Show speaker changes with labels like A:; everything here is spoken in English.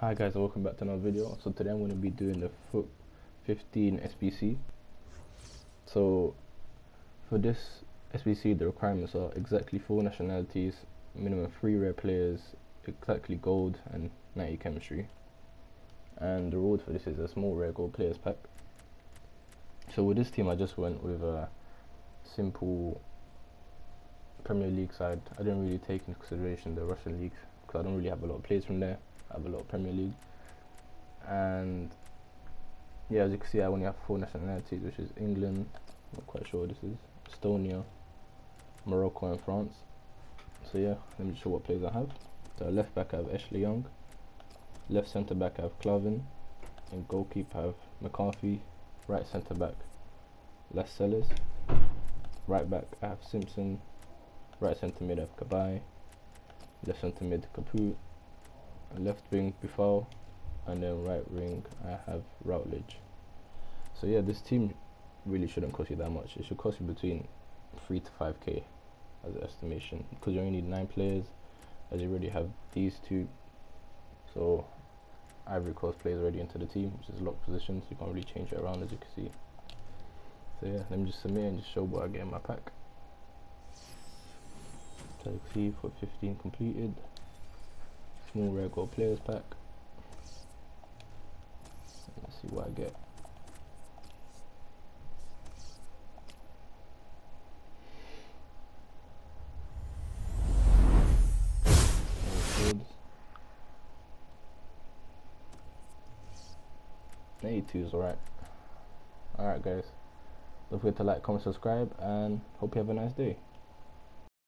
A: Hi guys welcome back to another video. So today I'm going to be doing the FUT 15 SBC. So for this SBC the requirements are exactly 4 nationalities, minimum 3 rare players, exactly gold and 90 chemistry. And the reward for this is a small rare gold players pack. So with this team I just went with a simple Premier League side. I didn't really take into consideration the Russian leagues because I don't really have a lot of players from there. I have a lot of Premier League, and yeah, as you can see, I only have four nationalities, which is England. I'm Not quite sure what this is. Estonia, Morocco, and France. So yeah, let me show what players I have. So left back I have Ashley Young. Left centre back I have Klavan. And goalkeeper I have McCarthy. Right centre back Lascelles. Right back I have Simpson. Right centre mid I have Cabaye. Left centre mid Capoue left wing Boufal and then right wing I have Routledge. So yeah this team really shouldn't cost you that much. It should cost you between 3 to 5k as an estimation because you only need 9 players as you already have these two. So Ivory Coast plays already into the team which is locked position so you can't really change it around as you can see. So yeah let me just submit and just show what I get in my pack. So for 15 completed Small rare gold players pack. Let's see what I get. Eighty-two is alright. Alright guys. Don't forget to like, comment, subscribe and hope you have a nice day.